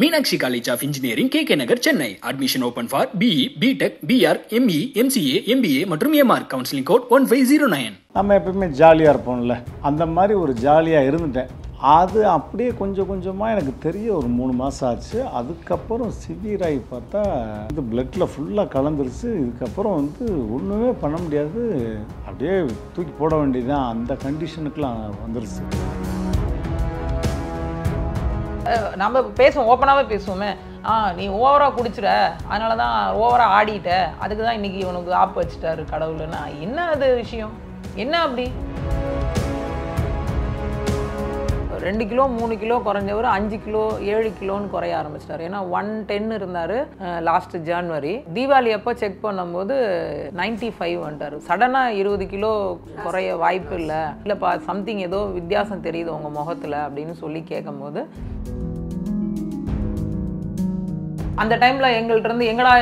Meenakshi college of engineering K K Nagar Chennai. Admission open for B BTech BR ME MCA MBA மற்றும் MR counselling code one five zero nine நம்ம எப்பவுமே ஜாலியாக இருப்போம்ல. அந்த மாதிரி ஒரு ஜாலியாக இருந்துட்டேன். அது அப்படியே கொஞ்சம் கொஞ்சமாக எனக்கு தெரிய ஒரு மூணு மாதம் ஆச்சு. அதுக்கப்புறம் சிவியராகி பார்த்தா இது பிளட்டில் ஃபுல்லாக கலந்துருச்சு. இதுக்கப்புறம் வந்து ஒன்றுமே பண்ண முடியாது. அப்படியே தூக்கி போட வேண்டியதுதான். அந்த கண்டிஷனுக்குலாம் வந்துருச்சு. நம்ம பேசுவோம் ஓப்பனாகவே பேசுவோமே. ஆ நீ ஓவராக குடிச்சிட அதனால தான் ஓவராக ஆடிட்ட. அதுக்கு தான் இன்னைக்கு உனக்கு ஆப் வச்சுட்டாரு கடவுள்னா என்ன அது விஷயம்? என்ன அப்படி? ரெண்டு கிலோ மூணு கிலோ குறைஞ்சவர் அஞ்சு கிலோ ஏழு கிலோன்னு குறைய ஆரம்பிச்சிட்டாரு. ஏன்னா ஒன் டென் இருந்தார் லாஸ்ட் ஜான்வரி தீபாவளி அப்போ செக் பண்ணும்போது நைன்டி ஃபைவ் வந்துட்டார் சடனாக இருபது கிலோ குறைய வாய்ப்பு இல்லை. இல்லைப்பா சம்திங் ஏதோ வித்தியாசம் தெரியுது உங்கள் முகத்தில் அப்படின்னு சொல்லி கேட்கும்போது அந்த டைமில் எங்கள்கிட்ட இருந்து எங்கடா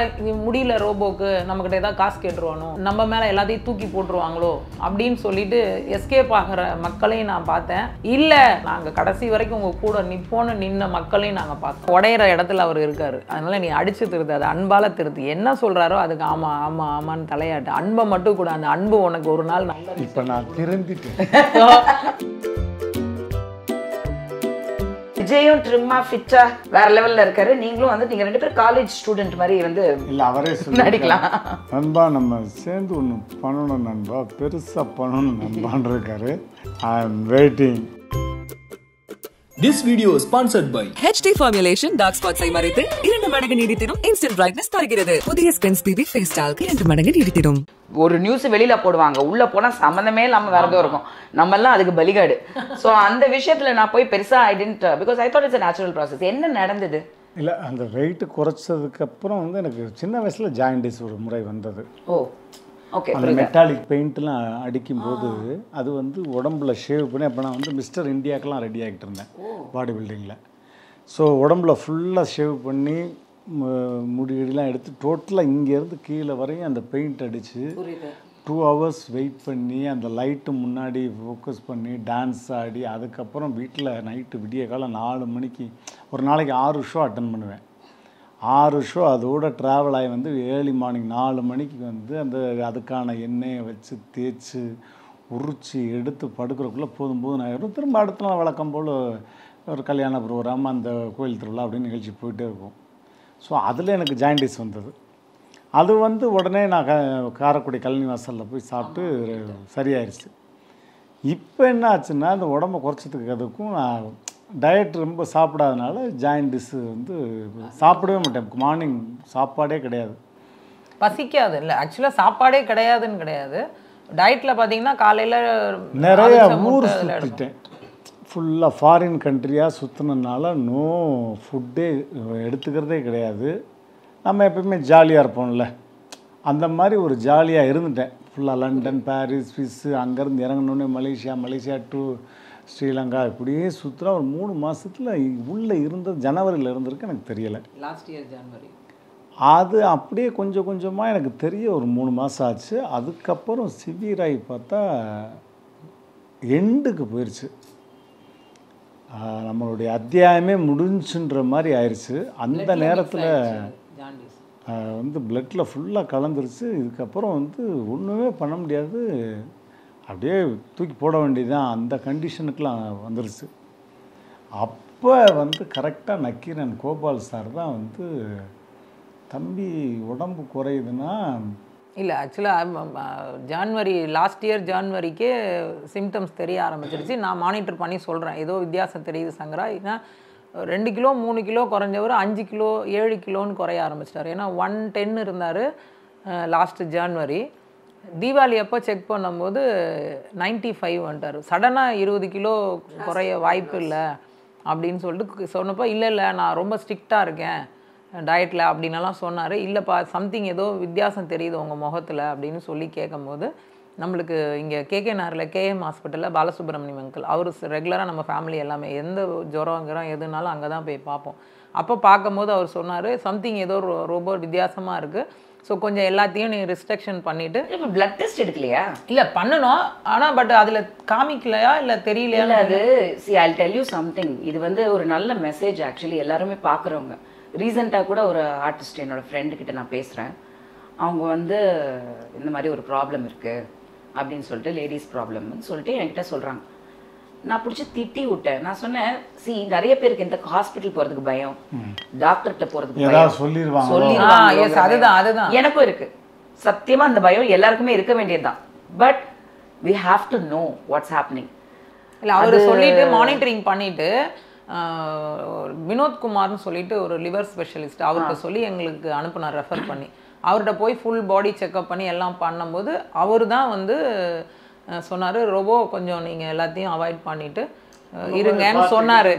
முடியல ரோபோக்கு? நம்மக்கிட்ட ஏதாவது காசு கேட்டுருவானோ? நம்ம மேலே எல்லாத்தையும் தூக்கி போட்டுருவாங்களோ? அப்படின்னு சொல்லிட்டு எஸ்கேப் ஆகிற மக்களையும் நான் பார்த்தேன். இல்லை நாங்கள் கடைசி வரைக்கும் உங்கள் கூட நிப்போன்னு நின்ன மக்களையும் நாங்கள் பார்த்தோம். உடையிற இடத்துல அவர் இருக்காரு. அதனால நீ அடிச்சு திருத்து அது அன்பால திருத்து. என்ன சொல்கிறாரோ அதுக்கு ஆமாம் ஆமாம் ஆமான்னு தலையாட்டு. அன்பை மட்டும் கூட. அந்த அன்பு உனக்கு ஒரு நாள் நல்ல இப்போ நான் திருந்திட்டேன். விஜயும் ட்ரிம்மா ஃபிட்டா வேற லெவல்ல இருக்காரு. நீங்களும் வந்து நீங்க ரெண்டு பேரும் காலேஜ் ஸ்டூடெண்ட் மாதிரி வந்து இல்லை அவரே நடிக்கலாம். நண்பா நம்ம சேர்ந்து ஒன்று பண்ணணும் நண்பா. பெருசாக பண்ணணும் நண்பான் இருக்காரு. I am waiting This video is sponsored by HD formulation dark ஸ்பாட்ஸை மறைத்து இரண்டு மடங்கு நீடித்திடும் இன்ஸ்டன்ட் பிரைட்னஸ் தருகிறது. புதிய ஸ்பென்ஸ் பிபி ஃபேஸ் டால்க்கு இரண்டு மடங்கு நீடித்திடும். ஒரு நியூஸ் வெளியில போடுவாங்க. உள்ள போனா சம்மந்தமே இல்லாம வேற ஏதோ இருக்கும். நம்ம எல்லாம் அதுக்கு பலிகாடு. சோ அந்த விஷயத்துல நான் போய் பெருசா I didn't because I thought it's natural process என்ன நடந்தது? இல்லை அந்த வெயிட்டு குறைச்சதுக்கப்புறம் வந்து எனக்கு சின்ன வயசில் ஜாயிண்டிஸ் ஒரு முறை வந்தது. ஓ. ஓகே அந்த மெட்டாலிக் பெயிண்ட்லாம் அடிக்கும்போது அது வந்து உடம்புல ஷேவ் பண்ணி அப்போ நான் வந்து மிஸ்டர் இந்தியாக்கெலாம் ரெடி ஆகிட்டு இருந்தேன் பாடி பில்டிங்கில் ஸோ உடம்புல ஃபுல்லாக ஷேவ் பண்ணி மு- முடியெல்லாம் எடுத்து டோட்டலாக இங்கேருந்து கீழே வரையும் அந்த பெயிண்ட் அடித்து டூ ஹவர்ஸ் வெயிட் பண்ணி அந்த லைட்டு முன்னாடி ஃபோக்கஸ் பண்ணி டான்ஸ் ஆடி அதுக்கப்புறம் வீட்டில் நைட்டு விடிய காலம் நாலு மணிக்கு ஒரு நாளைக்கு ஆறு ஷோ அட்டன் பண்ணுவேன். ஆறு ஷோ அதோட ட்ராவல் ஆகி வந்து ஏர்லி மார்னிங் நாலு மணிக்கு வந்து அந்த அதுக்கான எண்ணெயை வச்சு தேய்ச்சி உரிச்சு எடுத்து படுக்கிறதுக்குள்ளே போதும் போதும் ஆயிரும். திரும்ப அடுத்த நாள் வழக்கம் போல் ஒரு கல்யாண ப்ரோக்ராம் அந்த கோயில் திருவிழா அப்படின்னு நிகழ்ச்சி போயிட்டே இருக்கும். ஸோ அதில் எனக்கு ஜாயிண்டிஸ் வந்தது. அது வந்து உடனே நான் க- காரைக்குடி கழனி வாசலில் போய் சாப்பிட்டு சரியாயிருச்சு. இப்போ என்ன ஆச்சுன்னா அந்த உடம்பை குறைச்சதுக்கு அதுக்கும் நான் டயட் ரொம்ப சாப்பிடாதனால ஜாயிண்டிஸ் வந்து சாப்பிடவே மாட்டேன். மார்னிங் சாப்பாடே கிடையாது. பசிக்காது இல்லை ஆக்சுவலாக சாப்பாடே கிடையாதுன்னு கிடையாது. டயட்ல பார்த்தீங்கன்னா காலையில் நிறைய ஊர் சுற்றிட்டேன் ஃபுல்லாக ஃபாரின் கண்ட்ரியாக சுற்றினதுனால நோ ஃபுட்டே எடுத்துக்கிறதே கிடையாது. நம்ம எப்பவுமே ஜாலியாக இருப்போம்ல. அந்த மாதிரி ஒரு ஜாலியாக இருந்துட்டேன். ஃபுல்லாக லண்டன் பாரிஸ் ஸ்விஸ்ஸு அங்கேருந்து இறங்கினோடனே மலேசியா மலேசியா டு ஸ்ரீலங்கா இப்படியே சுற்றுலா ஒரு மூணு மாதத்தில் உள்ளே இருந்தது ஜனவரியில் இருந்திருக்கு எனக்கு தெரியலை. லாஸ்ட் இயர் ஜனவரி அது அப்படியே கொஞ்சம் கொஞ்சமாக எனக்கு தெரிய ஒரு மூணு மாதம் ஆச்சு. அதுக்கப்புறம் சிவியராகி பார்த்தா எண்டுக்கு போயிடுச்சு நம்மளுடைய அத்தியாயமே முடிஞ்சுன்ற மாதிரி ஆயிடுச்சு அந்த நேரத்தில் வந்து பிளட்டில் ஃபுல்லாக கலந்துருச்சு. இதுக்கப்புறம் வந்து ஒன்றுமே பண்ண முடியாது. அப்படியே தூக்கி போட வேண்டியதுதான். அந்த கண்டிஷனுக்குலாம் வந்துருச்சு. அப்போ வந்து கரெக்டாக நக்கீரன் கோபால் சார் தான் வந்து தம்பி உடம்பு குறையுதுன்னா? இல்லை ஆக்சுவலாக ஜான்வரி லாஸ்ட் இயர் ஜான்வரிக்கே சிம்டம்ஸ் தெரிய ஆரம்பிச்சிருச்சு. நான் மானிட்டர் பண்ணி சொல்கிறேன் ஏதோ வித்தியாசம் தெரியுது சங்கரா. ஏன்னா ரெண்டு கிலோ மூணு கிலோ குறைஞ்சவர் அஞ்சு கிலோ ஏழு கிலோன்னு குறைய ஆரம்பிச்சிட்டார். ஏன்னா ஒன் டென் இருந்தார் லாஸ்ட்டு ஜான்வரி. தீபாவளி அப்போ செக் பண்ணும்போது நைன்டி ஃபைவ் வந்துட்டார் சடனாக இருபது கிலோ குறைய வாய்ப்பு இல்லை அப்படின்னு சொல்லிட்டு சொன்னப்போ இல்லை இல்லை நான் ரொம்ப ஸ்ட்ரிக்டாக இருக்கேன். டயட்டில் அப்படின்னலாம் சொன்னார். இல்லைப்பா சம்திங் ஏதோ வித்தியாசம் தெரியுது உங்கள் முகத்தில் அப்படின்னு சொல்லி கேட்கும்போது நம்மளுக்கு இங்கே கேகேநகரில் கேஎம் ஹாஸ்பிட்டலில் பாலசுப்ரமணியம் அங்கிள் அவர் ரெகுலராக நம்ம ஃபேமிலி எல்லாமே எந்த ஜுரங்கிறோம் எதுனாலும் அங்கே தான் போய் பார்ப்போம். அப்போ பார்க்கும்போது அவர் சொன்னார் சம்திங் ஏதோ ரொம்ப வித்தியாசமாக இருக்குது ஸோ கொஞ்சம் எல்லாத்தையும் நீ ரிஸ்ட்ரிக்ஷன் பண்ணிட்டு இப்போ பிளட் டெஸ்ட் எடுக்கலையா? இல்ல பண்ணணும். ஆனா பட் அதுல காமிக்கலையா? இல்ல தெரியலையா? இல்ல அது see I tell you something இது வந்து ஒரு நல்ல மெசேஜ் ஆக்சுவலி எல்லாருமே பார்க்குறவங்க ரீசெண்டாக கூட ஒரு ஆர்டிஸ்ட் என்னோட ஃப்ரெண்டு கிட்ட நான் பேசுகிறேன் அவங்க வந்து இந்த மாதிரி ஒரு ப்ராப்ளம் இருக்கு. அப்படின்னு சொல்லிட்டு லேடிஸ் ப்ராப்ளம்னு சொல்லிட்டு என்கிட்ட சொல்றாங்க. நான் பிடிச்சி திட்டி விட்டேன். நான் சொன்னேன் சி நிறைய பேருக்கு இந்த ஹாஸ்பிட்டல் போறதுக்கு பயம். டாக்டர்கிட்ட போறதுக்கு பயம். சொல்லிடுவாங்க அதுதான். அதுதான். எனக்கும் இருக்கு. சத்தியமா அந்த பயம் எல்லாருக்குமே இருக்க வேண்டியதுதான். But we have to know what's happening இல்ல அவர் சொல்லிட்டு மானிட்டரிங் பண்ணிட்டு ஆஹ், ஒரு வினோத் குமார்னு சொல்லிட்டு ஒரு லிவர் ஸ்பெஷலிஸ்ட் அவர்கிட்ட சொல்லி எங்களுக்கு அனுப்புனார் ரெஃபர் பண்ணி. அவர்கிட்ட போய் ஃபுல் பாடி செக்அப் பண்ணி எல்லாம் பண்ணும்போது அவர் தான் வந்து சொன்னாரு. ரொபோ கொஞ்சம் நீங்க எல்லாத்தையும் அவாய்ட் பண்ணிட்டு இருங்கன்னு சொன்னாரு.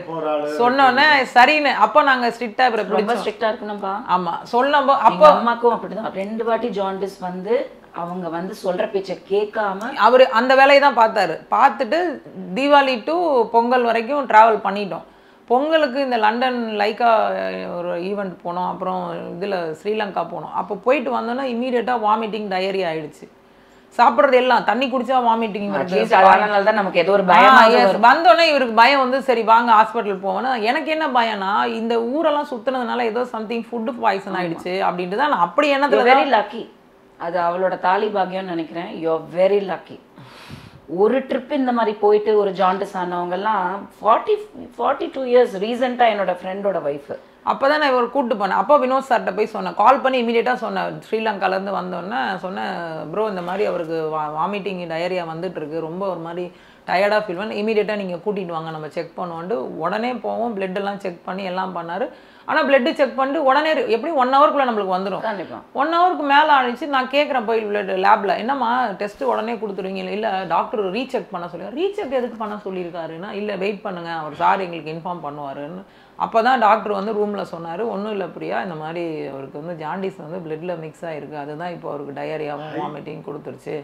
சொன்னோன்னே சரின்னு அப்போ நாங்க ஸ்ட்ரிக்டா இவரை ரொம்ப பிடிச்சோம். ஸ்ட்ரிக்டா இருக்கணும்பா. ஆமா சொல்லும் அப்போ அம்மாக்கும் அப்படிதான். ரெண்டு வாட்டி ஜாண்டிஸ் வந்து அவங்க வந்து சொல்ற பேச்ச கேட்காம அவர் அந்த வேலையை தான் பார்த்தாரு. பார்த்துட்டு தீபாவளி டு பொங்கல் வரைக்கும் ட்ராவல் பண்ணிட்டோம். பொங்கலுக்கு இந்த லண்டன் லைக்கா ஒரு ஈவெண்ட் போனோம். அப்புறம் இதில் ஸ்ரீலங்கா போனோம். அப்போ போயிட்டு வந்தோன்னா இமீடியட்டாக வாமிட்டிங் டயரி ஆயிடுச்சு. சாப்பிட்றது எல்லாம். தண்ணி குடிச்சா வாமிட்டிங் அதனால தான் நமக்கு ஏதோ ஒரு பயமா வந்தோடனே இவருக்கு பயம் வந்து சரி வாங்க ஹாஸ்பிட்டல் போவோம்னா. எனக்கு என்ன பயம்னா இந்த ஊரெல்லாம் சுத்துனதுனால ஏதோ சம்திங் ஃபுட் பாய்சன் ஆயிடுச்சு அப்படின்ட்டு தான் நான் அப்படி எண்ணத்துல வெரி லக்கி அது அவளோட தாலி பாக்கியம்னு நினைக்கிறேன். யூ வெரி லக்கி ஒரு ட்ரிப் இந்த மாதிரி போயிட்டு ஒரு ஜாண்டிஸ் ஆனவங்க எல்லாம் ஃபார்ட்டி ஃபார்ட்டி டூ இயர்ஸ் ரீசெண்டாக என்னோட ஃப்ரெண்டோட ஒய்ஃப் அப்பதான் நான் இவர் கூட்டு போனேன். அப்போ வினோத் சார்கிட்ட போய் சொன்னேன். கால் பண்ணி இமீடியட்டாக சொன்னேன். ஸ்ரீலங்காலேருந்து வந்தோடனே சொன்னேன் ப்ரோ இந்த மாதிரி அவருக்கு வாமிட்டிங் டயரியா வந்துட்டு இருக்கு ரொம்ப ஒரு மாதிரி டயர்டாக ஃபீல் பண்ணி இமீடியட்டாக நீங்கள் கூட்டிட்டு வாங்க. நம்ம செக் பண்ணுவோன்ட்டு உடனே போவோம். Blood எல்லாம் செக் பண்ணி எல்லாம் பண்ணாரு. ஆனால் பிளட்டு செக் பண்ணிட்டு உடனே எப்படியும் ஒன் ஹவருக்குள்ளே நம்மளுக்கு வந்துடும் கண்டிப்பா. ஒன் ஹவருக்கு மேலே ஆயிடுச்சு. நான் கேட்குறேன் போய் பிளட் லேபில் என்னம்மா டெஸ்ட் உடனே கொடுத்துருவீங்க. இல்லை டாக்டர் ரீசெக் பண்ண சொல்லி ரீசெக் எதுக்கு பண்ண சொல்லியிருக்காருன்னா இல்லை வெயிட் பண்ணுங்க. அவர் சார் எங்களுக்கு இன்ஃபார்ம் பண்ணுவாருன்னு அப்போ தான் டாக்டர் வந்து ரூமில் சொன்னார் ஒன்றும் இல்லை பிரியா இந்த மாதிரி அவருக்கு வந்து ஜாண்டிஸ் வந்து பிளட்ல மிக்ஸ் ஆகிருக்கு அதுதான் இப்போ அவருக்கு டயரியாவும் வாமிட்டிங் கொடுத்துருச்சு.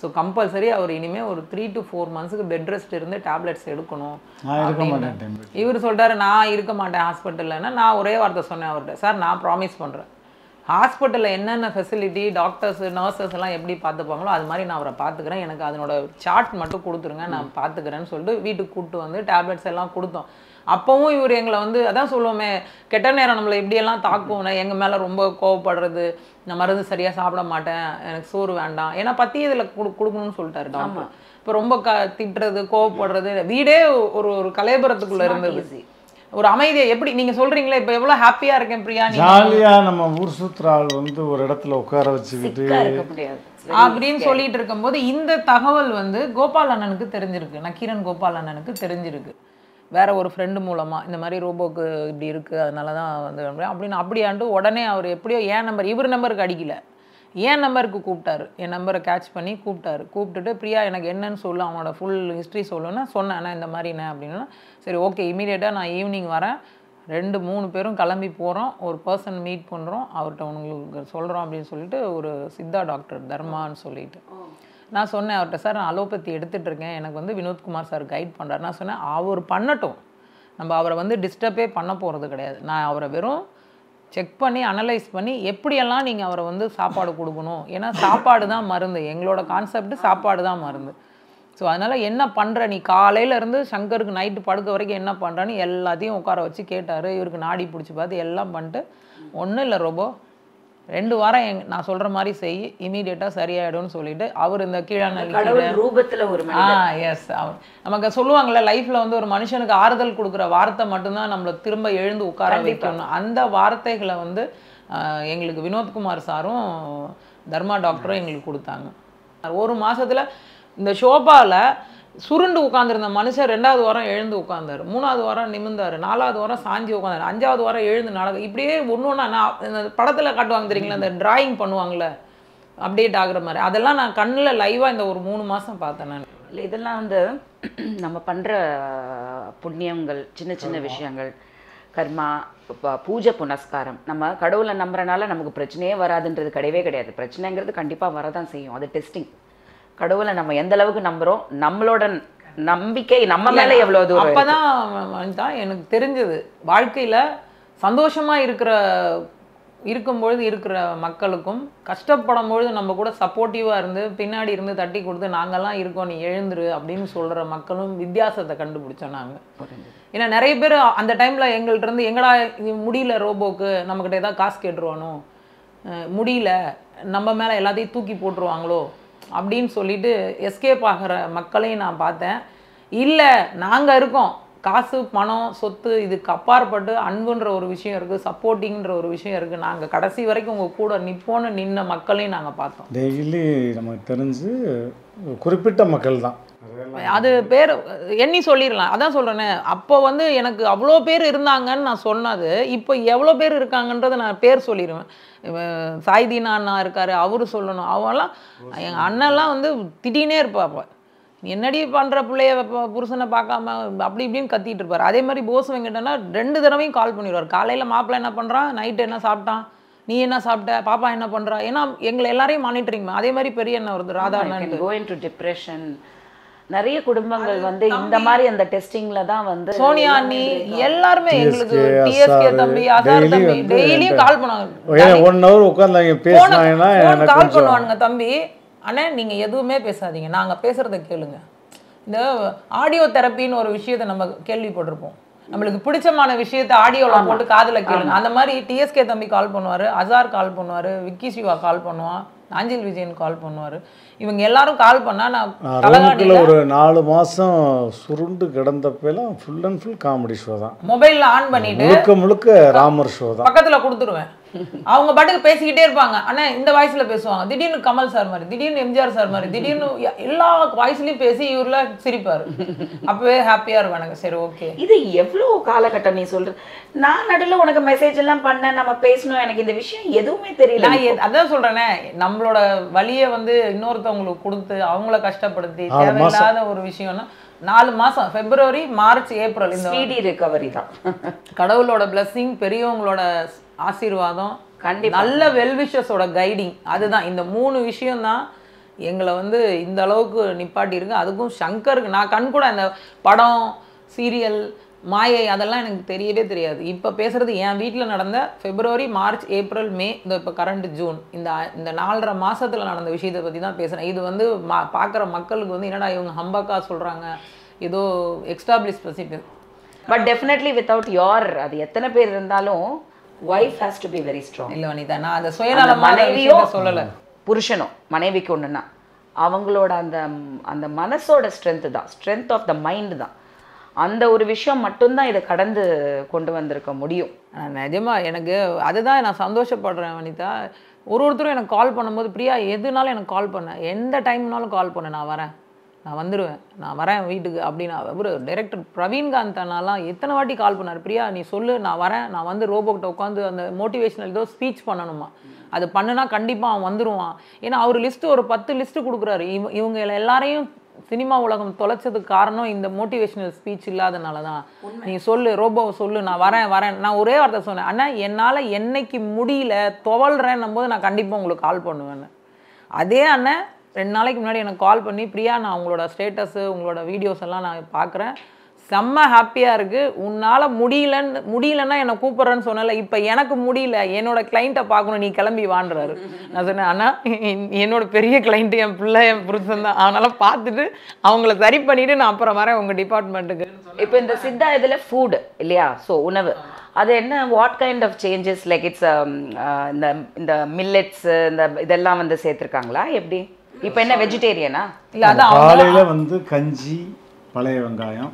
ஸோ கம்பல்சரி அவர் இனிமேல் ஒரு த்ரீ டு ஃபோர் மந்த்ஸுக்கு பெட் ரெஸ்ட் இருந்து டேப்லெட்ஸ் எடுக்கணும். இவர் சொல்றாரு நான் இருக்க மாட்டேன் ஹாஸ்பிட்டல்லன்னா நான் ஒரே வார்த்தை சொன்னேன் அவர்கிட்ட. சார் நான் ப்ராமிஸ் பண்ணுறேன் ஹாஸ்பிட்டலில் என்னென்ன ஃபெசிலிட்டி டாக்டர்ஸ் நர்சஸ் எல்லாம் எப்படி பார்த்துப்பாங்களோ அது மாதிரி நான் அவரை பார்த்துக்கிறேன். எனக்கு அதனோட சார்ட் மட்டும் கொடுத்துருங்க நான் பார்த்துக்கிறேன்னு சொல்லிட்டு வீட்டுக்கு கூப்பிட்டு வந்து டேப்லெட்ஸ் எல்லாம் கொடுத்தோம். அப்போவும் இவர் எங்களை வந்து அதான் சொல்லுவோமே கெட்ட நேரம் நம்மளை எப்படியெல்லாம் தாக்கும் நான் எங்கள் மேலே ரொம்ப கோவப்படுறது நான் மருந்து சரியாக சாப்பிட மாட்டேன் எனக்கு சோறு வேண்டாம். ஏன்னா பத்தி இதில் கொடு கொடுக்கணும்னு சொல்லிட்டாரு டாக்டர் இப்போ ரொம்ப க திட்டுறது கோவப்படுறது வீடே ஒரு ஒரு கலைபுரத்துக்குள்ள இருந்தது. ஒரு அமைதியை எப்படி நீங்க சொல்றீங்களே இப்போ எவ்வளவு ஹாப்பியா இருக்கேன் பிரியா நீங்க ஜாலியா நம்ம ஊர் சுத்துற ஆள் வந்து ஒரு இடத்துல உட்கார வச்சுக்கிட்டு சிக்கா இருக்க முடியாது. அப்படின்னு சொல்லிட்டு இருக்கும்போது இந்த தகவல் வந்து கோபால் அண்ணனுக்கு தெரிஞ்சிருக்கு. நக்கீரன் கோபால் அண்ணனுக்கு தெரிஞ்சிருக்கு. வேற ஒரு ஃப்ரெண்டு மூலமா இந்த மாதிரி ரோபோக்கு இப்படி இருக்கு அதனால தான் வந்து அப்படின்னு அப்படியாண்டு உடனே அவர் எப்படியோ ஏன் நம்பர் இவர் நம்பருக்கு அடிக்கல. ஏன் நம்பருக்கு கூப்பிட்டாரு? என் நம்பரை கேட்ச் பண்ணி கூப்பிட்டாரு. கூப்பிட்டுட்டு பிரியா எனக்கு என்னன்னு சொல்லு அவனோட ஃபுல் ஹிஸ்ட்ரி சொல்லுன்னா சொன்னேன். அண்ணா இந்த என்ன அப்படின்னா. சரி ஓகே இமீடியட்டாக நான் ஈவினிங் வரேன். ரெண்டு மூணு பேரும் கிளம்பி போகிறோம் ஒரு பர்சன் மீட் பண்ணுறோம் அவர்கிட்ட உங்களுக்கு சொல்கிறோம் அப்படின்னு சொல்லிட்டு ஒரு சித்தா டாக்டர் தர்மான்னு சொல்லிட்டு. நான் சொன்னேன் அவர்கிட்ட சார் நான் அலோபதி எடுத்துகிட்டு இருக்கேன். எனக்கு வந்து வினோத்குமார் சார் கைட் பண்ணுறாரு நான் சொன்னேன் அவர் பண்ணட்டும். நம்ம அவரை வந்து டிஸ்டர்பே பண்ண போகிறது கிடையாது. நான் அவரை வெறும் செக் பண்ணி அனலைஸ் பண்ணி எப்படியெல்லாம் நீங்கள் அவரை வந்து சாப்பாடு கொடுக்கணும்? ஏன்னா சாப்பாடு தான் மருந்து. எங்களோட கான்செப்ட் சாப்பாடு தான் மருந்து. ஸோ அதனால் என்ன பண்ணுற நீ காலையிலேருந்து சங்கருக்கு நைட்டு படுக்க வரைக்கும் என்ன பண்ணுறன்னு எல்லாத்தையும் உட்கார வச்சு கேட்டார். இவருக்கு நாடி பிடிச்சி பார்த்து எல்லாம் பண்ணிட்டு ஒன்றும் இல்லை ரோபோ. ரெண்டு வாரம் எங் நான் சொல்கிற மாதிரி செய் இமீடியட்டாக சரியாயிடும்னு சொல்லிட்டு அவர் இந்த கடவுள் ரூபத்துல ஒரு ஆ எஸ் அவர். நமக்கு சொல்லுவாங்கல்ல லைஃப்ல வந்து ஒரு மனுஷனுக்கு ஆறுதல் கொடுக்குற வார்த்தை மட்டும்தான் நம்மளை திரும்ப எழுந்து உட்கார வைக்கணும். அந்த வார்த்தைகளை வந்து எங்களுக்கு வினோத்குமார் சாரும் தர்மா டாக்டரும் எங்களுக்கு கொடுத்தாங்க. ஒரு மாசத்துல இந்த ஷோபால சுருண்டு உட்காந்துருந்த மனுஷன் ரெண்டாவது வாரம் எழுந்து உட்காந்தாரு மூணாவது வாரம் நிமிர்ந்தாரு. நாலாவது வாரம் சாஞ்சி உட்காந்தாரு அஞ்சாவது வாரம் எழுந்து நடக்க இப்படியே ஒன்று ஒன்றா நான் இந்த படத்துல காட்டுவாங்க தெரியுங்களா? இந்த டிராயிங் பண்ணுவாங்கல்ல? அப்டேட் ஆகுற மாதிரி. அதெல்லாம் நான் கண்ணில் லைவாக இந்த ஒரு மூணு மாசம் பார்த்தேன் நான். இல்ல இதெல்லாம் வந்து நம்ம பண்ற புண்ணியங்கள் சின்ன சின்ன விஷயங்கள் கர்மா ப- பூஜை புனஸ்காரம். நம்ம கடவுளை நம்புறனால நமக்கு பிரச்சனையே வராதுன்றது கிடையவே கிடையாது. பிரச்சனைங்கிறது கண்டிப்பா வரதான் செய்யும். அது டெஸ்டிங் கடவுளை நம்ம எந்த அளவுக்கு நம்புறோம் நம்மளோட நம்பிக்கை நம்ம மேல எவ்வளவு தூரம். அப்பதான் தான் எனக்கு தெரிஞ்சது. வாழ்க்கையில சந்தோஷமா இருக்கிற இருக்கும்பொழுது இருக்கிற மக்களுக்கும் கஷ்டப்படும் பொழுது நம்ம கூட சப்போர்ட்டிவாக இருந்து பின்னாடி இருந்து தட்டி கொடுத்து நாங்கெல்லாம் இருக்கோம் நீ எழுந்துரு அப்படின்னு சொல்கிற மக்களும் வித்தியாசத்தை கண்டுபிடிச்சோம் நாங்கள் ஏன்னா நிறைய பேர் அந்த டைமில் எங்கள்கிட்ட இருந்து எங்கடா இது முடியல ரோபோக்கு நம்மக்கிட்ட ஏதாவது காசு கேட்டுருவானோ? முடியல. நம்ம மேலே எல்லாத்தையும் தூக்கி போட்டுருவாங்களோ? அப்படின்னு சொல்லிட்டு எஸ்கேப் ஆகிற மக்களையும் நான் பார்த்தேன். இல்லை நாங்கள் இருக்கோம். காசு பணம் சொத்து இதுக்கு அப்பாற்பட்டு அன்புன்ற ஒரு விஷயம் இருக்குது சப்போர்ட்டிங்கிற ஒரு விஷயம் இருக்குது நாங்கள் கடைசி வரைக்கும் உங்கள் கூட நிற்போன்னு நின்ன மக்களையும் நாங்கள் பார்த்தோம். டெய்லி நமக்கு தெரிஞ்சு குறிப்பிட்ட மக்கள் தான் அது பேர் எண்ணி சொல்லிடலாம் அதான் சொல்கிறேனே அப்போ வந்து எனக்கு அவ்வளோ பேர் இருந்தாங்கன்னு நான் சொன்னது இப்போ எவ்வளோ பேர் இருக்காங்கன்றதை நான் பேர் சொல்லிடுவேன் சாய்தீனா அண்ணா இருக்கார் அவரு சொல்லணும். அவெல்லாம் எங்கள் அண்ணன்லாம் வந்து திட்டினே இருப்பாப்ப என்னடி பண்ணுற பிள்ளைய புருஷனை பார்க்காம அப்படி இப்படின்னு கத்திட்டு இருப்பார். அதே மாதிரி போஸ் வெங்கடனா ரெண்டு தடவையும் கால் பண்ணிடுவார். காலையில் மாப்பிள்ளை என்ன பண்ணுறான் நைட்டு என்ன சாப்பிட்டான்? நீ என்ன சாப்பிட்ட? பாப்பா என்ன பண்ணுறா ஏன்னா எங்களை எல்லாரையும் மானிட்டரிங் அதே மாதிரி பெரிய அண்ணன் வருது ராதா அண்ணன் கோ இன்டு டிப்ரெஷன் நிறைய குடும்பங்கள் வந்து இந்த மாதிரி அந்த டெஸ்டிங்ல தான் வந்து சோனியா அண்ணி எல்லாருமே எங்களுக்கு TSK, டிஎஸ்கே தம்பி daily தம்பி டெய்லியும் கால் பண்ணுவாங்க. ஒன் ஹவர் உட்காந்தாங்க பேசினாங்கன்னா எனக்கு கால் பண்ணுவானுங்க தம்பி. அண்ணே நீங்க எதுவுமே பேசாதீங்க. நாங்க பேசுறத கேளுங்க. இந்த ஆடியோ தெரப்பின்னு ஒரு விஷயத்தை நம்ம கேள்விப்பட்டிருப்போம். நம்மளுக்கு பிடிச்சமான விஷயத்தை ஆடியோல போட்டு காதுல கேளுங்க. அந்த மாதிரி டிஎஸ்கே தம்பி கால் பண்ணுவாரு அசார் கால் பண்ணுவாரு விக்கி சிவா கால் பண்ணுவான். நாஞ்சில் விஜயன் கால் பண்ணுவாரு. இவங்க எல்லாரும் கால் பண்ணா நான் ஒரு நாலு மாசம் சுருண்டு கிடந்தப்பெல்லாம் full and full comedy show தான். மொபைல்ல ஆன் பண்ணிட்டு முழுக்க முழுக்க ராமர் ஷோ தான். பக்கத்துல கொடுத்துருவேன். அவங்க பாட்டுக்கு பேசிக்கிட்டே இருப்பாங்க. அண்ணா இந்த வாய்ஸ்ல பேசுவாங்க. திடீர்னு கமல் சார் மாதிரி திடீர்னு எம்ஜிஆர் சார் மாதிரி திடீர்னு எல்லா வாய்ஸ்லயும் பேசி இவர்ல சிரிப்பாரு. அப்பவே ஹாப்பியா இருக்கும் எனக்கு சரி ஓகே இது எவ்வளவு காலகட்டம் நீ சொல்ற? நான் நடுவுல உனக்கு மெசேஜ் எல்லாம் பண்ண நம்ம பேசணும். எனக்கு இந்த விஷயம் எதுவுமே தெரியல நான் அதான் சொல்றேனே. நம்மளோட வழியை வந்து இன்னொருத்தவங்களுக்கு கொடுத்து அவங்கள கஷ்டப்படுத்தி. தேவையில்லாத ஒரு விஷயம்னா நாலு மாசம் பிப்ரவரி மார்ச் ஏப்ரல் இந்த ஸ்பீடி ரிகவரி தான். கடவுளோட blessing பெரியவங்களோட ஆசீர்வாதம் கண்டிப்பா. நல்ல வெல்விஷஸோட கைடிங் அதுதான். இந்த மூணு விஷயம் தான் எங்களை வந்து இந்த அளவுக்கு நிப்பாட்டி இருக்கு அதுக்கும் சங்கருக்கு நான் கண் கூட இந்த படம் சீரியல் மாயை அதெல்லாம் எனக்கு தெரியவே தெரியாது. இப்போ பேசுறது என் வீட்டில் நடந்த பிப்ரவரி மார்ச் ஏப்ரல் மே இந்த இப்போ கரண்ட் ஜூன் இந்த இந்த நாலரை மாசத்துல நடந்த விஷயத்தை பற்றி தான் பேசுகிறேன் இது வந்து மா பார்க்குற மக்களுக்கு வந்து என்னடா இவங்க ஹம்பக்கா சொல்கிறாங்க ஏதோ establish specific but definitely without your அது எத்தனை பேர் இருந்தாலும் wife has to be very strong இல்ல வனிதா நான் அந்த சுயநலமான மனைவியோ சொல்லல. புருஷனும் மனைவிக்கு ஒண்ணுன்னா. அவங்களோட அந்த அந்த மனசோட ஸ்ட்ரென்த் தான். ஸ்ட்ரென்த் ஆஃப் த மைண்ட் தான். அந்த ஒரு விஷயம் மட்டும்தான் இதை கடந்து கொண்டு வந்திருக்க முடியும். நிஜமாக நிஜமா எனக்கு அதுதான் நான் சந்தோஷப்படுறேன் வனிதா. ஒரு ஒருத்தரும் எனக்கு கால் பண்ணும்போது பிரியா எதுனாலும் எனக்கு கால் பண்ண. எந்த டைம்னாலும் கால் பண்ண. நான் வரேன். நான் வந்துடுவேன் நான் வரேன் வீட்டுக்கு. அப்படின்னு அவர் டைரக்டர் பிரவீன்காந்த் அண்ணாலாம் எத்தனை வாட்டி கால் பண்ணார். பிரியா நீ சொல்லு. நான் வரேன். நான் வந்து ரோபோக்கிட்ட உட்காந்து அந்த மோட்டிவேஷனல் ஏதோ ஸ்பீச் பண்ணணுமா? அது பண்ணுனா கண்டிப்பாக அவன் வந்துருவான். ஏன்னா அவர் லிஸ்ட்டு ஒரு பத்து லிஸ்ட்டு கொடுக்குறாரு. இவ இவங்க எல்லாரையும் சினிமா உலகம் தொலைச்சதுக்கு காரணம் இந்த மோட்டிவேஷனல் ஸ்பீச் இல்லாதனால தான் நீ சொல்லு ரோபோவை சொல்லு நான் வரேன் வரேன். நான் ஒரே வார்த்தை சொன்னேன். அண்ணா என்னால் என்னைக்கு முடியல துவல்றேன்னும் போது நான் கண்டிப்பாக உங்களுக்கு கால் பண்ணுவேன்னு. அதே அண்ணன் ரெண்டு நாளைக்கு முன்னாடி எனக்கு கால் பண்ணி பிரியா நான் உங்களோட ஸ்டேட்டஸு உங்களோட வீடியோஸ் எல்லாம் நான் பார்க்குறேன். செம்ம ஹாப்பியாக இருக்குது உன்னால் முடியலன்னு முடியலன்னா என்னை கூப்பிட்றேன்னு சொன்னல இப்போ எனக்கு முடியல என்னோட கிளைண்ட்டை பார்க்கணும் நீ கிளம்பி வாண்டுறாரு நான் சொன்னேன் அண்ணா என்னோட பெரிய கிளைண்ட்டு என் பிள்ளை என் புருஷன் தான். அதனால் பார்த்துட்டு அவங்கள சரி பண்ணிவிட்டு நான் அப்புறம் வரேன் உங்கள் டிபார்ட்மெண்ட்டுக்கு இப்போ இந்த சித்தா இதில் ஃபுட் இல்லையா? ஸோ உணவு. அது என்ன what kind of changes like it's இந்த இந்த மில்லட்ஸ் இந்த இதெல்லாம் வந்து சேர்த்துருக்காங்களா? எப்படி? இப்போ என்ன வெஜிடேரியனா இல்லை அதான் காலையில வந்து கஞ்சி பழைய வெங்காயம்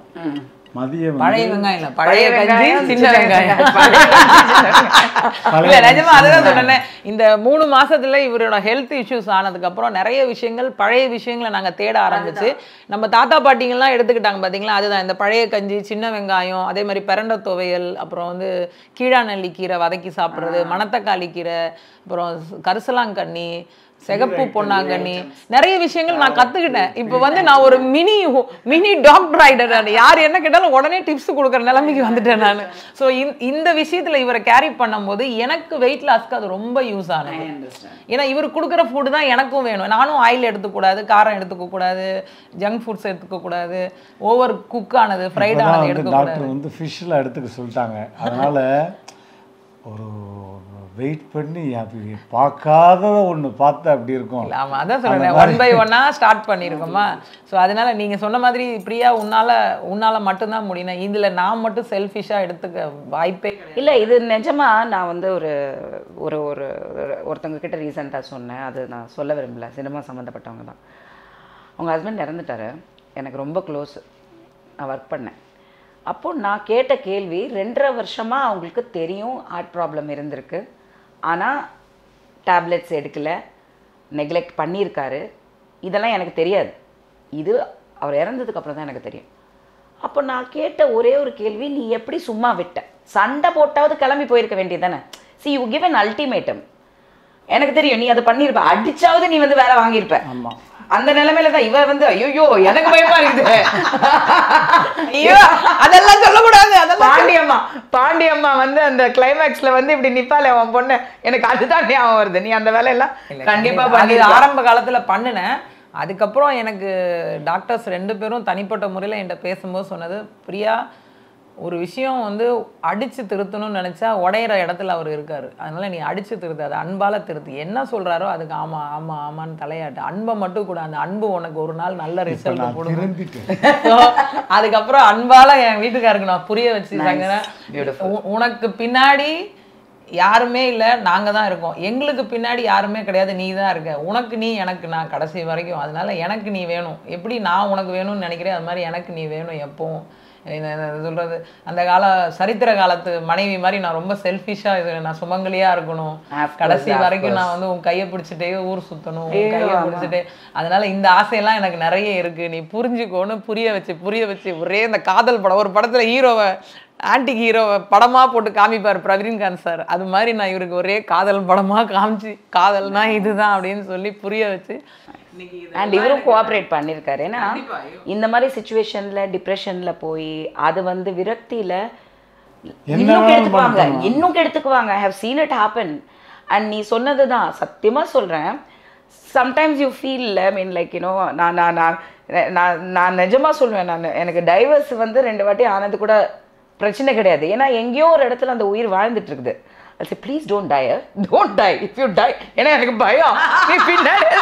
வந்து பழைய வெங்காயம் இல்லை பழைய பழைய கஞ்சி வெங்காயம், சின்ன சின்ன வெங்காயம். பழைய இல்ல நிஜமா அதுதான் சொன்னேன். இந்த மூணு மாசத்துல இவரோட ஹெல்த் இஷ்யூஸ் ஆனதுக்கு அப்புறம் நிறைய விஷயங்கள் பழைய விஷயங்களை நாங்க தேட ஆரம்பிச்சு நம்ம தாத்தா பாட்டிங்கெல்லாம் எடுத்துக்கிட்டாங்க பாத்தீங்களா? அதுதான் இந்த பழைய கஞ்சி சின்ன வெங்காயம் அதே மாதிரி பிரண்ட துவையல் அப்புறம் வந்து கீழாநெல்லி கீரை வதக்கி சாப்பிடுறது மணத்தக்காளி கீரை அப்புறம் கரிசலாங்கண்ணி சிகப்பு பொன்னாங்கண்ணி. நிறைய விஷயங்கள் நான் கத்துக்கிட்டேன். இப்போ வந்து நான் ஒரு மினி மினி டாக்டர் ஆயிட்டேன் யார் என்ன கேட்டாலும் உடனே டிப்ஸ் கொடுக்குற நிலைமைக்கு வந்துட்டேன் நான். ஸோ இந்த விஷயத்துல இவரை கேரி பண்ணும்போது எனக்கு வெயிட் லாஸ்க்கு அது ரொம்ப யூஸ் ஆனது. ஏன்னா இவர் கொடுக்குற ஃபுட்டு தான் எனக்கும் வேணும். நானும் ஆயில் எடுத்துக்கூடாது காரம் எடுத்துக்க கூடாது ஜங்க் ஃபுட்ஸ் எடுத்துக்க கூடாது ஓவர் குக் ஆனது ஃப்ரைட் ஆனது வந்து எடுக்கக்கூடாது டாக்டர் வந்து ஃபிஷ்ஷில் எடுத்துக்க சொல்லிட்டாங்க. அதனால ஒரு வெயிட் பண்ணி அப்படி பார்க்காத ஒன்று பார்த்தா அப்படி இருக்கும். இல்ல, ஆமா அதான் சொல்றேன் ஒன் பை ஒன்னா ஸ்டார்ட் பண்ணியிருக்கோமா ஸோ அதனால நீங்க சொன்ன மாதிரி பிரியா உன்னால உன்னால மட்டும்தான் முடியும் இதுல நான் மட்டும் செல்ஃபிஷா எடுத்துக்க வாய்ப்பே. இல்லை இது நிஜமா நான் வந்து ஒரு ஒரு ஒரு ஒரு- ஒருத்தவங்க கிட்ட ரீசெண்டாக சொன்னேன். அது நான் சொல்ல விரும்பல. சினிமா சம்மந்தப்பட்டவங்க தான். அவங்க ஹஸ்பண்ட் இறந்துட்டாரு. எனக்கு ரொம்ப க்ளோஸ் நான் ஒர்க் பண்ணேன். அப்போ நான் கேட்ட கேள்வி ரெண்டரை வருஷமாக அவங்களுக்கு தெரியும் ஹார்ட் ப்ராப்ளம் இருந்திருக்கு. ஆனால் டேப்லெட்ஸ் எடுக்கல நெக்லெக்ட் பண்ணியிருக்காரு. இதெல்லாம் எனக்கு தெரியாது. இது அவர் இறந்ததுக்கு அப்புறம் தான் எனக்கு தெரியும். அப்போ நான் கேட்ட ஒரே ஒரு கேள்வி நீ எப்படி சும்மா விட்ட? சண்டை போட்டாவது கிளம்பி போயிருக்க வேண்டியது தானே? See you give an ultimatum எனக்கு தெரியும் நீ அதை பண்ணியிருப்ப. அடிச்சாவது நீ வந்து வேலை வாங்கியிருப்ப. ஆமாம் அந்த நிலைமையில தான் இவ வந்து ஐயோ எனக்கு பயமா இருக்குது. ஐயோ அதெல்லாம் சொல்லக்கூடாது அதெல்லாம் பாண்டியம்மா பாண்டியம்மா வந்து அந்த கிளைமேக்ஸ்ல வந்து இப்படி நிப்பாலே அவன் பொண்ணு. எனக்கு அதுதான் ஞாபகம் வருது. நீ அந்த வேலையெல்லாம் கண்டிப்பா பண்ணி ஆரம்ப காலத்துல பண்ணினேன். அதுக்கப்புறம் எனக்கு டாக்டர்ஸ் ரெண்டு பேரும் தனிப்பட்ட முறையில் என்கிட்ட பேசும்போது சொன்னது பிரியா ஒரு விஷயம் வந்து அடிச்சு திருத்தணும்னு நினைச்சா உடையிற இடத்துல அவர் இருக்காரு. அதனால நீ அடிச்சு திருத்தாது அன்பால திருத்து. என்ன சொல்றாரோ அதுக்கு ஆமா ஆமா ஆமான்னு தலையாட்டு. அன்பை மட்டும் கூட அந்த அன்பு உனக்கு ஒரு நாள் நல்ல ரிசல்ட் கொடுக்கும். அதுக்கப்புறம் அன்பால என் வீட்டுக்காருக்கு நான் புரிய வச்சு சங்கரன் உ- உனக்கு பின்னாடி யாருமே இல்ல நாங்க தான் இருக்கோம். எங்களுக்கு பின்னாடி யாருமே கிடையாது நீ தான் இருக்க. உனக்கு நீ எனக்கு நான் கடைசி வரைக்கும். அதனால எனக்கு நீ வேணும். எப்படி நான் உனக்கு வேணும்னு நினைக்கிறேன் அது மாதிரி எனக்கு நீ வேணும் எப்பவும். இந்த சொல்றது அந்த கால சரித்திர காலத்து மனைவி மாதிரி நான் ரொம்ப செல்ஃபிஷா இது நான் சுமங்கலியா இருக்கணும் கடைசி வரைக்கும். நான் வந்து உன் கையை பிடிச்சிட்டே ஊர் சுத்தணும் உன் கையை. பிடிச்சிட்டே அதனால இந்த ஆசையெல்லாம் எனக்கு நிறைய இருக்கு நீ புரிஞ்சுக்கோன்னு புரிய வச்சு புரிய வச்சு ஒரே இந்த காதல் படம் ஒரு படத்துல ஹீரோவை ஆன்டி ஹீரோவை படமா போட்டு காமிப்பார் பிரவீன்காந்த் சார். அது மாதிரி நான் இவருக்கு ஒரே காதல் படமா காமிச்சு காதல்னா இதுதான் அப்படின்னு சொல்லி புரிய வச்சு. அண்ட் இவரும் கோஆப்ரேட் பண்ணியிருக்காரு. ஏன்னா இந்த மாதிரி சுச்சுவேஷன்ல டிப்ரெஷன்ல போய் அது வந்து விரக்தியில இன்னும் கெடுத்துக்குவாங்க. இன்னும் கெடுத்துக்குவாங்க. How seen it happen and நீ சொன்னது தான் சத்தியமா சொல்றேன். Sometimes you feel I mean like you know நான் நான் நான் நான் நான் நிஜமா சொல்லுவேன் நான் எனக்கு டைவர்ஸ் வந்து ரெண்டு வாட்டி ஆனது கூட பிரச்சனை கிடையாது. ஏன்னா எங்கேயோ ஒரு இடத்துல அந்த உயிர் வாழ்ந்துட்டு இருக்குது அது please don't die don't die if you die ஏன்னா எனக்கு பயம். நீ பின்னாடி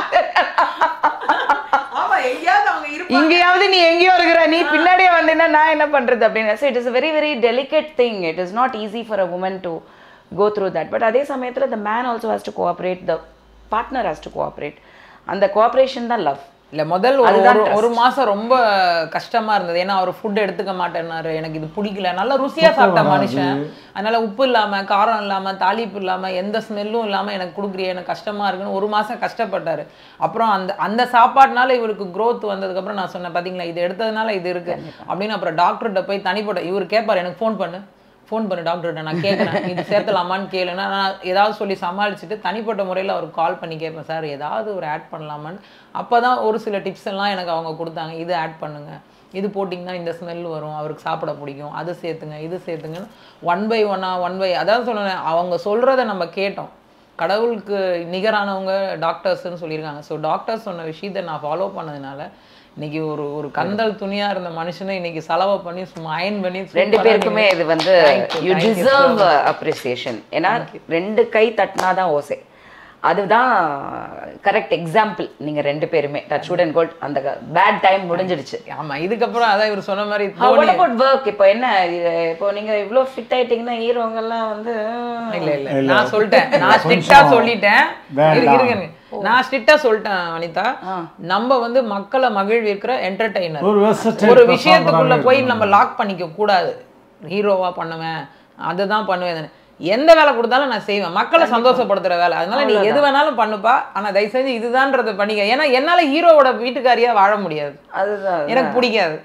இங்கேயாவது நீ எங்கேயோ இருக்கிற நீ பின்னாடியே வந்தீங்கன்னா நான் என்ன பண்றது அப்படின்னு. So it is very very delicate thing it is not easy for a woman to go through that but அதே சமயத்தில் the man also has to cooperate the partner has to cooperate அந்த கோஆப்ரேஷன் தான் love இல்ல முதல் ஒரு ஒரு- மாசம் ரொம்ப கஷ்டமா இருந்தது. ஏன்னா அவர் ஃபுட் எடுத்துக்க மாட்டேன்னாரு. எனக்கு இது பிடிக்கல. நல்லா ருசியா சாப்பிட்ட மனுஷன். அதனால உப்பு இல்லாம காரம் இல்லாம தாளிப்பு இல்லாம எந்த ஸ்மெல்லும் இல்லாம எனக்கு கொடுக்குறிய எனக்கு கஷ்டமா இருக்குன்னு ஒரு மாசம் கஷ்டப்பட்டாரு. அப்புறம் அந்த அந்த சாப்பாடுனால இவருக்கு growth வந்ததுக்கு அப்புறம் நான் சொன்னேன் பாத்தீங்களா? இது எடுத்ததுனால இது இருக்கு. அப்படின்னு அப்புறம் டாக்டர்கிட்ட போய் தனிப்பட்ட இவர் கேட்பாரு எனக்கு ஃபோன் பண்ணு. ஃபோன் பண்ணு டாக்டர்கிட்ட நான் கேட்குறேன் இது சேர்த்தலாமான்னு கேளுன்னா. நான் ஏதாவது சொல்லி சமாளிச்சுட்டு தனிப்பட்ட முறையில் அவருக்கு கால் பண்ணி கேட்பேன் சார் ஏதாவது ஒரு ஆட் பண்ணலாமான்னு? அப்போ தான் ஒரு சில டிப்ஸ் எல்லாம் எனக்கு அவங்க கொடுத்தாங்க. இது ஆட் பண்ணுங்க. இது போட்டிங்கன்னா இந்த ஸ்மெல் வரும். அவருக்கு சாப்பிட பிடிக்கும். அது சேர்த்துங்க இது சேர்த்துங்கன்னு. ஒன் பை ஒன்னா ஒன் பை அதாவது சொன்னேன் அவங்க சொல்கிறத நம்ம கேட்டோம். கடவுளுக்கு நிகரானவங்க டாக்டர்ஸ்ன்னு சொல்லியிருக்காங்க. ஸோ டாக்டர்ஸ் சொன்ன விஷயத்தை நான் ஃபாலோ பண்ணதுனால இன்னைக்கு ஒரு ஒரு கந்தல் துணியா இருந்த மனுஷனை இன்னைக்கு செலவை பண்ணி சும்மா அயன் பண்ணி ரெண்டு பேருக்குமே இது வந்து யூ டிசர்வ். அப்ரிசியேஷன் ஏன்னா ரெண்டு கை தட்டினாதான் ஓசை. அதுதான் கரெக்ட் எக்ஸாம்பிள் நீங்க ரெண்டு பேருமே. டச் வுட் அண்ட் கோல்ட் அந்த பேட் டைம் முடிஞ்சிடுச்சு. ஆமா இதுக்கப்புறம் அதான் இவர் சொன்ன மாதிரி தோனி about work? இப்போ என்ன? இப்போ நீங்க இவ்ளோ ஃபிட் ஆயிட்டீங்கன்னா ஹீரோங்க எல்லாம் வந்து இல்ல இல்ல. நான் சொல்லிட்டேன். நான் கொஞ்சம் ஸ்ட்ரிக்டா சொல்லிட்டேன். வேண்டாம். நான் ஸ்ட்ரிக்டா சொல்லிட்டேன் வனிதா நம்ம வந்து மக்களை மகிழ்விக்கிற என்டர்டெய்னர் ஒரு விஷயத்துக்குள்ள போய். நம்ம லாக் பண்ணிக்க கூடாது. ஹீரோவா பண்ணுவேன். அதுதான் பண்ணுவேன் எந்த வேலை கொடுத்தாலும் நான் செய்வேன். மக்களை சந்தோஷப்படுத்துற வேலை. அதனால நீ எது வேணாலும் பண்ணுப்பா. ஆனா தயவு செஞ்சு இதுதான்றத பண்ணிக்க. ஏன்னா என்னால ஹீரோவோட வீட்டுக்காரியா வாழ முடியாது. அதுதான் எனக்கு பிடிக்காது.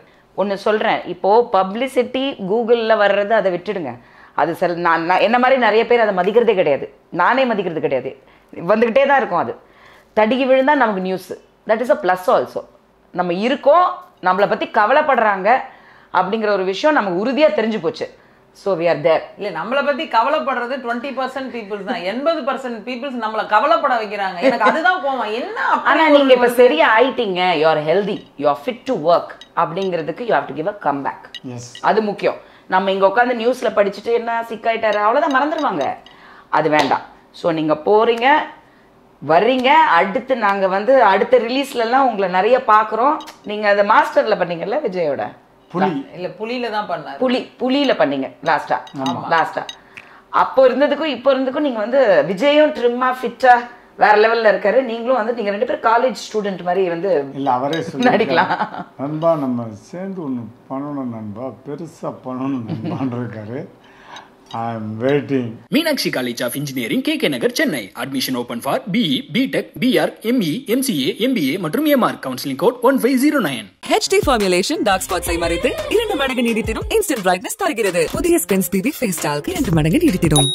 ஒன்று சொல்கிறேன் இப்போ பப்ளிசிட்டி கூகுளில் வர்றது அதை விட்டுடுங்க. அது சில நான் நான் என்ன மாதிரி நிறைய பேர் அதை மதிக்கிறதே கிடையாது. நானே மதிக்கிறது கிடையாது. வந்துக்கிட்டே தான் இருக்கும் அது. தடுக்கி விழுந்தா நமக்கு news that is a plus also நம்ம இருக்கோம் நம்மளை பற்றி கவலைப்படுறாங்க அப்படிங்கிற ஒரு விஷயம் நமக்கு உறுதியாக தெரிஞ்சு போச்சு. ஸோ வி ஆர் தேர் இல்ல நம்மள பத்தி கவலைப்படுறது டுவெண்ட்டி பர்சன்ட் பீப்புள்ஸ் தான். எண்பது பர்சன்ட் பீப்புள்ஸ் நம்மள கவலைப்பட வைக்கிறாங்க. எனக்கு அதுதான் கோவம். என்ன அப்படி ஆனா ஒரு- நீங்க இப்ப சரியா ஆயிட்டீங்க. You are healthy you are fit to work அப்படிங்கிறதுக்கு you have to give a come back yes அது முக்கியம். நம்ம இங்க உட்காந்து நியூஸ்ல படிச்சுட்டு என்ன சிக்காயிட்டாரு அவ்வளவுதான் மறந்துடுவாங்க அது வேண்டாம். ஸோ நீங்கள் போகிறீங்க வர்றீங்க. அடுத்து நாங்கள் வந்து அடுத்த ரிலீஸ்லலாம் உங்களை நிறைய பார்க்குறோம். நீங்கள் அதை மாஸ்டரில் பண்ணீங்கல்ல விஜயோட? புலி. இல்ல புலியில தான் பண்ணாரு. புலி புலியில் பண்ணீங்க லாஸ்டா லாஸ்டா அப்போ இருந்ததுக்கும் இப்போ இருந்ததுக்கும் நீங்கள் வந்து விஜயும் ட்ரிம்மா ஃபிட்டா வேற லெவல்ல இருக்காரு. நீங்களும் வந்து நீங்க ரெண்டு பேரும் காலேஜ் ஸ்டூடெண்ட் மாதிரி வந்து இல்லை அவரே நடிக்கலாம். நண்பா நம்ம சேர்ந்து ஒன்று பண்ணணும் நண்பா. பெருசாக பண்ணணும் நண்பான் இருக்காரு. I am waiting Meenakshi college of engineering K K Nagar Chennai admission open for BE BTech BR ME MCA MBA மற்றும் MR counselling code one five zero nine HD formulation dark ஸ்பாட்ஸை மறைத்து இரண்டு மடங்கு நீடித்திடும் இன்ஸ்டன்ட் பிரைட்னஸ் தருகிறது. புதிய skins BP face டால்க்கு இரண்டு மடங்கு நீடித்திடும்.